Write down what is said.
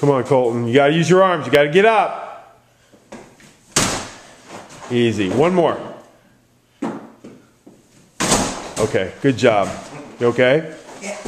Come on, Colton. You gotta use your arms. You gotta get up. Easy. One more. Okay, good job. You okay?